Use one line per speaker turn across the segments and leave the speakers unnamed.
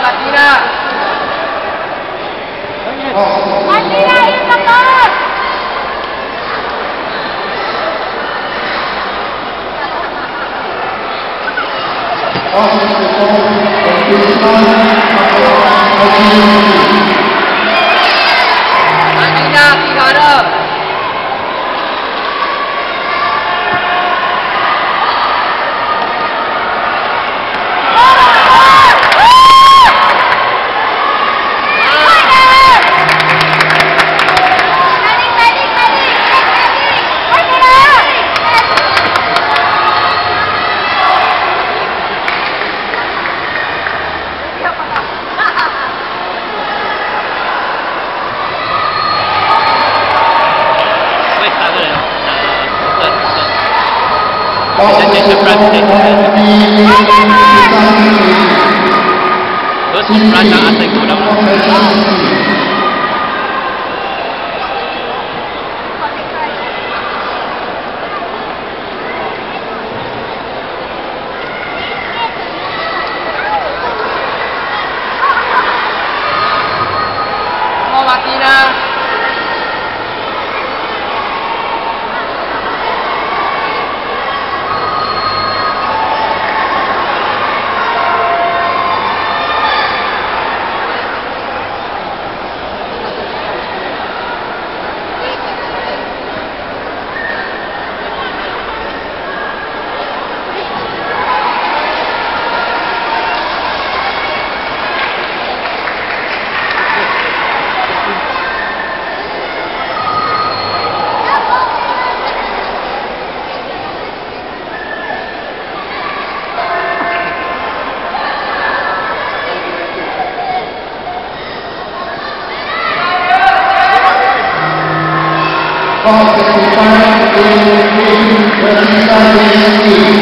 Martina. Martina, das ist Oh, oh, Oh, 同学们，各组班长，等一下过来。thank you, ilmu dan kita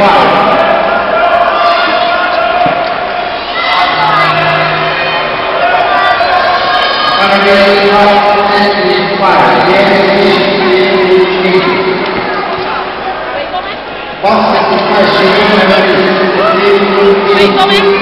Pai. Parabéns ao 145. Possa ficar chegando a 145.